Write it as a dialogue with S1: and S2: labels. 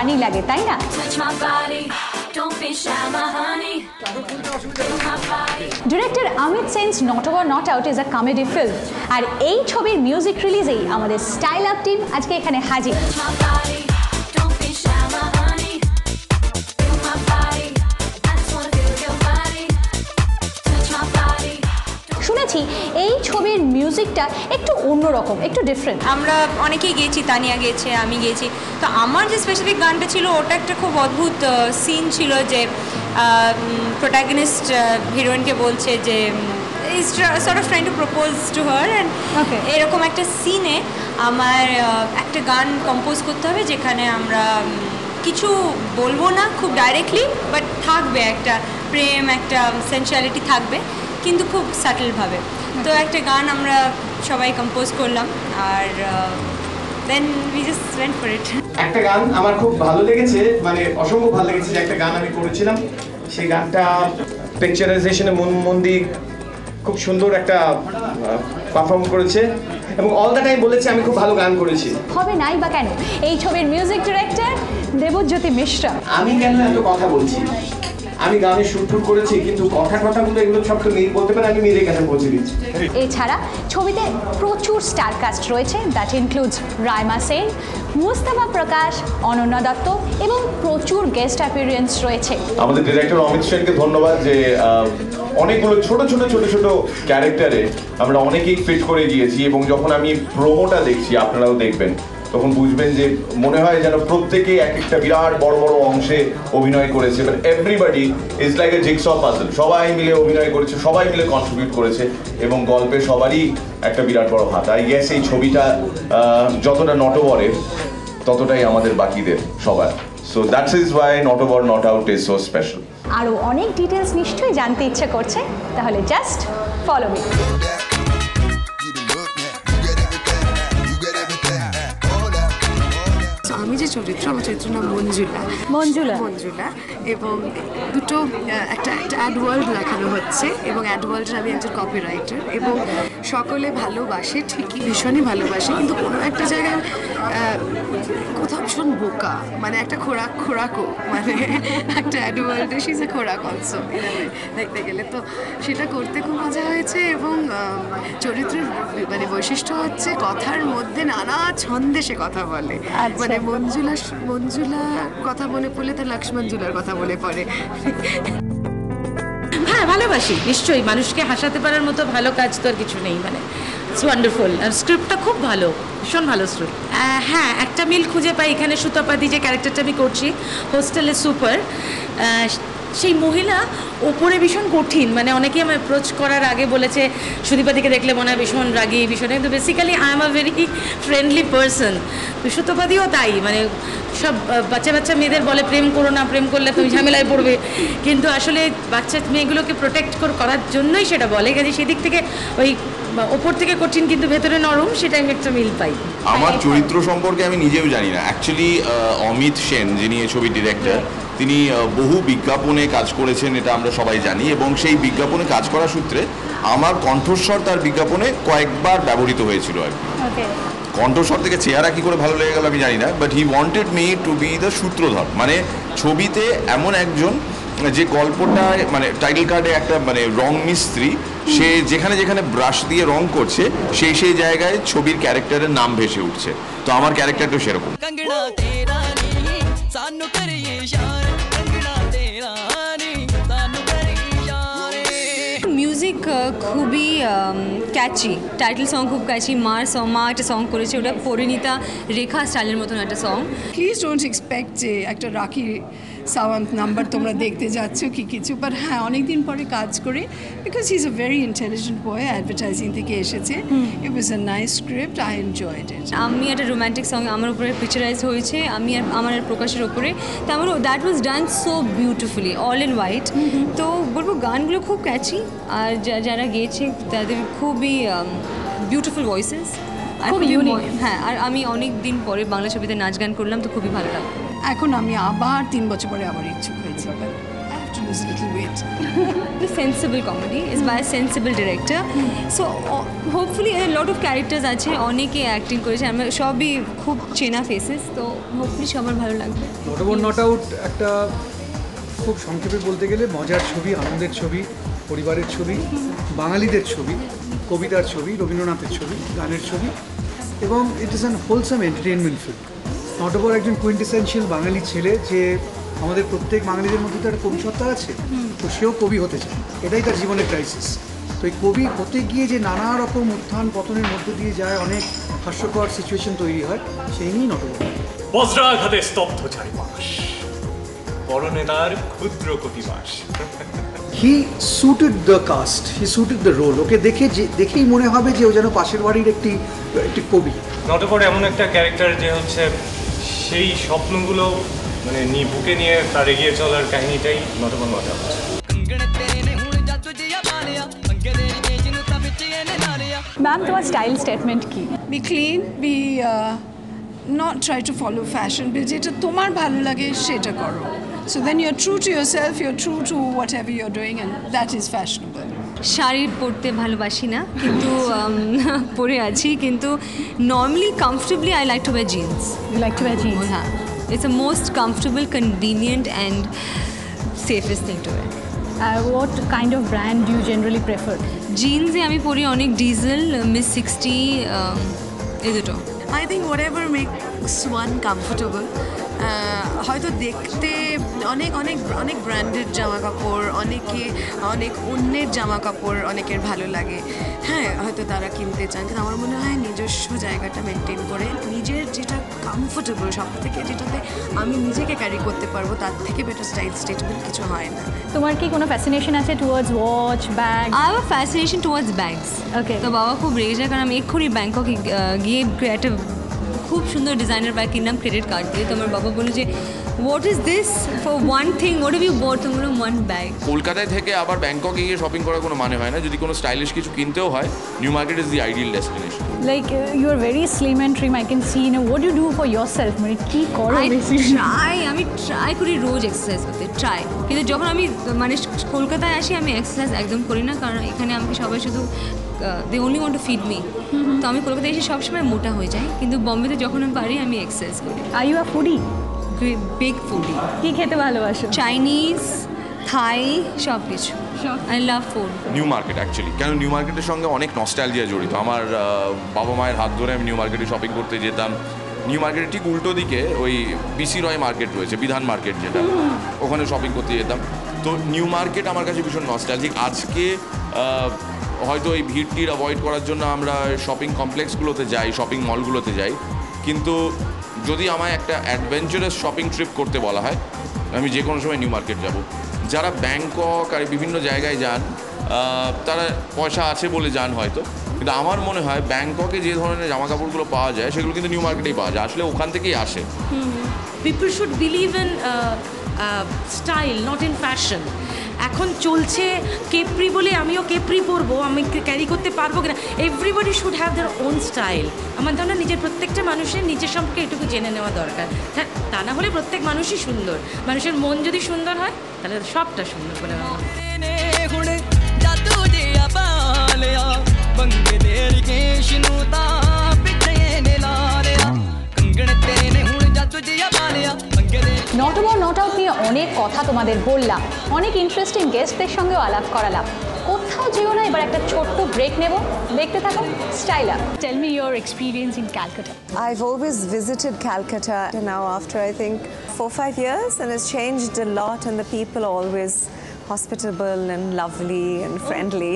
S1: Funny লাগে তাই না? Director Amit Sen's not over not out is a comedy film আর এই ছবির মিউজিক রিলিজেই আমাদের স্টাইল আপ টিম আজকে এখানে হাজির। শুনেছি এই ছবির মিউজিকটা একটু অন্যরকম একটু ডিফারেন্ট
S2: আমরা অনেকেই গিয়েছি তানিয়া গিয়েছে আমি গিয়েছি। তো আমার যে স্পেসিফিক গানটা ছিল ওটা একটা খুব অদ্ভুত সিন ছিল যে প্রোটাগনিস্ট হিরোইনকে বলছে যে sort of trying to propose to her and. এরকম একটা সিনে আমার একটা গান কম্পোজ করতে হবে যেখানে আমরা কিছু বলব না খুব ডাইরেক্টলি বাট থাকবে একটা প্রেম একটা সেন্সুয়ালিটি থাকবে। কিন্তু খুব সাটেলভাবে তো একটা গান আমরা সবাই কম্পোজ করলাম আর then we just went for it
S3: একটা গান আমার খুব ভালো লেগেছে মানে অসম্ভব ভালো লেগেছে যে একটা গান আমি করেছিলাম। সেই গানটা পিকচারাইজেশনে মন মন্দি খুব সুন্দর একটা পারফর্ম করেছে এবং অল দ্য টাইম বলেছে আমি খুব ভালো গান করেছি।
S1: হবে নাই বা কেন? এই ছবির মিউজিক ডিরেক্টর দেবজ্যোতি মিশ্রা।
S3: আমি কেন এত কথা বলছি? আমি গানে শুট ফুট করেছি কিন্তু কথা কথাগুলো এগুলো সব তো বলতে পারে আমি মিলে কেন পৌঁছে দিচ্ছি?
S1: এছাড়া ছবিতে প্রচুর স্টার কাস্ট রয়েছে দ্যাট ইনক্লুডস রাইমা সেন মুস্তাফা প্রকাশ অনন্যা দত্ত এবং প্রচুর গেস্ট অ্যাপিয়ারেন্স রয়েছে।
S4: আমাদের ডিরেক্টর অমিত সেনকে ধন্যবাদ যে আহ, অনেকগুলো ছোট ছোট ছোট ছোট ক্যারেক্টারে আমরা অনেকেই ফিট করে গিয়েছি এবং যখন আমি প্রোমোটা দেখছি আপনারাও দেখবেন। তখন বুঝবেন যে মনে হয় যেন প্রত্যেকেই এক একটা বিরাট বড় বড় অংশে অভিনয় করেছে but everybody is like a jigsaw puzzle সবাই মিলে অভিনয় করেছে, সবাই মিলে কন্ট্রিবিউট করেছে, এবং গল্পে সবারই একটা বিরাট বড় হাত। আই গেস এই ছবিটা যতটা নটবরের, ততটাই আমাদের বাকিদের, সবার। So that's is why not over not out is so special
S1: আরও অনেক ডিটেলস নিশ্চয়ই জানতে ইচ্ছে করছে, তাহলে জাস্ট ফলো মি
S5: যে চরিত্র আমার চরিত্রের নাম মঞ্জুলা
S1: মঞ্জুলা।
S5: মঞ্জুলা এবং দুটো একটা একটা অ্যাড ওয়ার্ল্ড লেখানো হচ্ছে এবং অ্যাড ওয়ার্ল্ডের আমি একজন কপি রাইটার এবং সকলে ভালোবাসে ঠিকই ভীষণই ভালোবাসে কিন্তু কোনো একটা জায়গায় কোথাও ভীষণ বোকা মানে একটা খোরাক খোরাকও মানে একটা অ্যাড ওয়ার্ল্ডে সিজে খোরাক অলসো দেখতে গেলে তো সেটা করতে খুব মজা হয়েছে এবং চরিত্রের মানে বৈশিষ্ট্য হচ্ছে কথার মধ্যে নানা ছন্দে সে কথা বলে
S1: আচ্ছা।
S5: মানে মঞ্জুলা মঞ্জুলা কথা মনে পড়লে তার লক্ষ্মণজুলার কথা মনে পড়ে।
S6: হ্যাঁ ভালোবাসি। নিশ্চয়ই মানুষকে হাসাতে পারার মতো ভালো কাজ তো আর কিছু নেই মানে ইটস ওয়ান্ডারফুল আর স্ক্রিপ্টটা খুব ভালো, ভীষণ ভালো স্ক্রিপ্ট হ্যাঁ একটা মিল খুঁজে পাই এখানে সুতপাদি যে ক্যারেক্টারটা আমি করছি হোস্টেলে সুপার সেই মহিলা ওপরে ভীষণ কঠিন। মানে অনেকেই আমার অ্যাপ্রোচ করার আগে বলেছে, সুদীপাদিকে দেখলে মনে হয় ভীষণ রাগি, ভীষণ কিন্তু basically I am a very friendly person সুতপাদিও তাই মানে সব বাচ্চা বাচ্চা মেয়েদের বলে, প্রেম করো না, প্রেম করলে তুমি ঝামেলায় পড়বে। কিন্তু আসলে বাচ্চা মেয়েগুলোকে প্রোটেক্ট করার জন্যই সেটা বলে। কাজে সেদিক থেকে ওই ওপর থেকে কঠিন কিন্তু ভেতরে নরম, সেটা আমি একটা মিল পাই।
S7: আমার চরিত্র সম্পর্কে আমি নিজেও জানি না। অ্যাকচুয়ালি অমিত সেন, যিনি এই ছবির ডিরেক্টর তিনি বহু বিজ্ঞাপনে কাজ করেছেন এটা আমরা সবাই জানি এবং সেই বিজ্ঞাপনে কাজ করা সূত্রে আমার কণ্ঠস্বর তার বিজ্ঞাপনে কয়েকবার ব্যবহৃত হয়েছিল আর কি। কণ্ঠস্বর থেকে চেহারা কি করে ভালো লেগে গেল আমি জানি না but he wanted me to be the সূত্রধর মানে ছবিতে এমন একজন যে গল্পটা মানে টাইটেল কার্ডে একটা মানে রং মিস্ত্রি সে যেখানে যেখানে ব্রাশ দিয়ে রং করছে সেই সেই জায়গায় ছবির ক্যারেক্টারের নাম ভেসে উঠছে। তো আমার ক্যারেক্টারটাও সেরকম।
S8: ক্যাচি টাইটেল সং খুব ক্যাচি মার মা একটা সং করেছে, ওটা পরিণীতা রেখা স্টাইলের মতন একটা সং
S5: প্লিজ ডোন্ট এক্সপেক্ট যে একটা রাখি সাওয়ান্ত নাম্বার তোমরা দেখতে যাচ্ছ কি কিছু বাট হ্যাঁ অনেক দিন পরে কাজ করে because he is a very intelligent boy advertising থেকে এসেছে। It was a nice script I enjoyed it
S8: আমি একটা রোম্যান্টিক সং আমার উপরে পিকচারাইজ হয়েছে আমি আর আমার আর প্রকাশের ওপরে তো আমার that was done so beautifully all in white তো বলব গানগুলো খুব ক্যাচি আর যারা গেয়েছে তাদের খুবই বিউটিফুল ভয়েসেস আর হ্যাঁ আর আমি অনেক দিন পরে বাংলা ছবিতে নাচ গান করলাম তো খুবই ভালো লাগল।
S5: এখন আমি আবার তিন বছর পরে আবার ইচ্ছুক হয়েছি but I have to lose little weight
S8: the sensible comedy is by a sensible director. So uh, hopefully a lot of characters আছে অনেকে অ্যাক্টিং করেছে আমরা সবই খুব চেনা ফেসেস তো হোপফুলি সবার ভালো লাগবে।
S9: নট আউট একটা খুব সংক্ষেপে বলতে গেলে মজার ছবি আনন্দের ছবি পরিবারের ছবি বাঙালিদের ছবি কবিতার ছবি রবীন্দ্রনাথের ছবি গানের ছবি এবং it is an wholesome entertainment film Natobar একজন কুইন্টেসেন্সিয়াল বাঙালি ছেলে যে আমাদের প্রত্যেক বাঙালিদের মধ্যে তো একটা কবি সত্তা আছে তো সেও কবি হতে চায়। এটাই তার জীবনের ক্রাইসিস তো এই কবি হতে গিয়ে যে নানা রকম উত্থান পতনের মধ্য দিয়ে যায় অনেক হাস্যকর সিচুয়েশন তৈরি হয় সেই নিয়েই নটবর
S10: বজ্রাঘাতে স্তব্ধ চারিপাশ। বড় নেতার ক্ষুদ্র কতিবাস
S9: he suited the cast he suited the role okay দেখে যে দেখেই মনে হবে যে ও যেন পাশের বাড়ির একটি একটি কবি।
S10: নটপর এমন একটা ক্যারেক্টার যে হচ্ছে সেই স্বপ্নগুলো মানে নি বুকে নিয়ে তার এগিয়ে চলার কাহিনীটাই
S11: নটবন মাথা
S1: ম্যাম তোমার স্টাইল স্টেটমেন্ট কি?
S5: Be clean be not try to follow fashion be যেটা তোমার ভালো লাগে সেটা করো। So then your true to yourself your true to what have your doing and that is fashionable
S8: sari পরতে ভালোবাসি না কিন্তু পরে আছি কিন্তু normally comfortably I like to wear jeans
S1: like to wear jeans
S8: হ্যাঁ it's a most comfortable convenient and safest thing to wear
S1: what kind of brand you generally prefer
S8: জিন্সে আমি পরি অনেক ডিজেল মিস সিক্সটি এই দুটো।
S5: I think whatever makes one comfortable হয়তো দেখতে অনেক অনেক অনেক ব্র্যান্ডেড জামা কাপড় অনেকে অনেক অন্যের জামা কাপড় অনেকের ভালো লাগে। হ্যাঁ হয়তো তারা কিনতে চান কিন্তু আমার মনে হয় নিজস্ব জায়গাটা মেনটেন করে নিজের যেটা কমফোর্টেবল সব থেকে যেটাতে আমি নিজেকে ক্যারি করতে পারব তার থেকে বেটার স্টাইল স্টেটমেন্ট কিছু হয় না।
S1: তোমার কি কোনো ফ্যাসিনেশন আছে towards watch bag
S8: I have fascination towards bags
S1: okay
S8: তো বাবা খুব রেগে যায় কারণ আমি এক্ষুনি ব্যাংককে গিয়ে একটা খুব সুন্দর ডিজাইনার ব্যাগ কিনলাম ক্রেডিট কার্ড দিয়ে তো আমার বাবা বলল যে what is this for one thing what you bought তোমার ওয়ান ব্যাগ
S4: কলকাতায় থেকে আবার ব্যাংককে গিয়ে শপিং করার কোনো মানে হয় না। যদি কোনো স্টাইলিশ কিছু কিনতেও হয় New Market is the ideal destination
S1: like you are very slim and trim I can see no what you do for yourself মানে কি করো
S8: আই? ট্রাই আমি ট্রাই করি রোজ এক্সারসাইজ করতে ট্রাই কিন্তু যখন আমি মানে কলকাতায় আসি আমি এক্সারসাইজ একদম করি না কারণ এখানে আমাকে সবাই শুধু they only want to feed me তো আমি কলকাতায় এসে সবসময় মোটা হয়ে যাই কিন্তু বম্বেতে যখন আমি পারি আমি এক্সারসাইজ করি।
S1: আর you are foodie
S8: big foodie
S1: কি খেতে ভালোবাসো?
S8: চাইনিজ থাই সব কিছু I love food
S4: New Market actually কেন নিউ মার্কেটের সঙ্গে অনেক নস্টালজিয়া জড়িত। আমার বাবা মায়ের হাত ধরে আমি নিউ মার্কেটে শপিং করতে যেতাম। নিউ মার্কেটের ঠিক উল্টো দিকে ওই বিসি রয় মার্কেট রয়েছে বিধান মার্কেট যেটা। ওখানে শপিং করতে যেতাম। তো নিউ মার্কেট আমার কাছে ভীষণ নস্টালজিক আজকে হয়তো এই ভিড় টিড় অ্যাভয়েড করার জন্য আমরা শপিং কমপ্লেক্সগুলোতে যাই শপিং মলগুলোতে যাই। কিন্তু যদি আমায় একটা অ্যাডভেঞ্চারাস শপিং ট্রিপ করতে বলা হয়, আমি যে কোনো সময় নিউ মার্কেট যাব। যারা ব্যাংকক আর বিভিন্ন জায়গায় যান তারা পয়সা আছে বলে যান হয়তো। কিন্তু আমার মনে হয় ব্যাংককে যে ধরনের জামা কাপড়গুলো পাওয়া যায়, সেগুলো কিন্তু নিউ মার্কেটেই পাওয়া যায়। আসলে ওখান থেকেই আসে।
S6: People should believe in style not in fashion এখন চলছে কেপ্রি বলে আমিও কেপ্রি পরবো, আমি ক্যারি করতে পারব কিনা? Everybody should have their own style আমার ধারণা নিজের প্রত্যেকটা মানুষের নিজের সম্পর্কে এটুকু জেনে নেওয়া দরকার। হ্যাঁ তা না হলে প্রত্যেক মানুষই সুন্দর। মানুষের মন যদি সুন্দর হয়, তাহলে সবটা সুন্দর বলে
S1: তোমাদের বললাম অনেক ইন্টারেস্টিং গেস্টদের সঙ্গেও আলাপ করালাম কোথাও যেও না এবার একটা ছোট্ট ব্রেক নেব দেখতে থাকো style up tell me your experience in Calcutta
S12: I've always visited Calcutta now after I think four five years and it's changed a lot and the people are always hospitable and lovely and friendly.